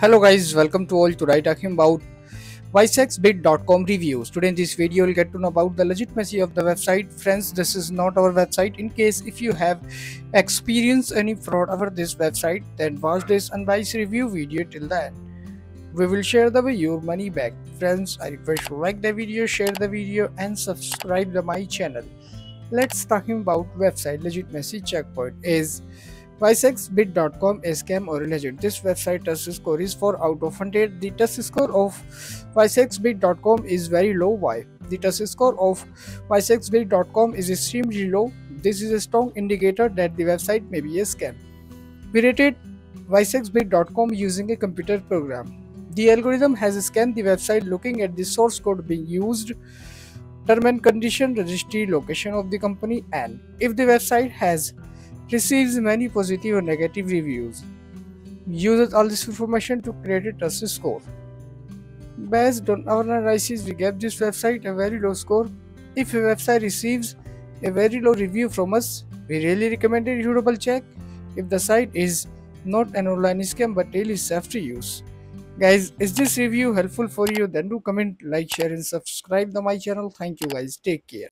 Hello guys, welcome to all today talking about wisexbit.com reviews. Today in this video you'll get to know about the legitimacy of the website. Friends, this is not our website. In case if you have experienced any fraud over this website, then watch this unbiased review video till the end. We will share the way your money back. Friends, I request you like the video, share the video and subscribe to my channel. Let's talking about website legitimacy checkpoint is wisexbit.com is scam or legit. This website test score is 4 out of 100. The test score of wisexbit.com is very low. Why? The test score of wisexbit.com is extremely low. This is a strong indicator that the website may be a scam. We rated wisexbit.com using a computer program. The algorithm has scanned the website looking at the source code being used, term and condition, registry, location of the company, and if the website has receives many and negative reviews. Uses all this information to create a trust score. Based on our analysis, we gave this website a very low score. If a website receives a very low review from us, we really recommend to double check if the site is not an online scam but really safe to use. Guys, is this review helpful for you? Then do comment, like, share and subscribe to my channel. Thank you guys. Take care.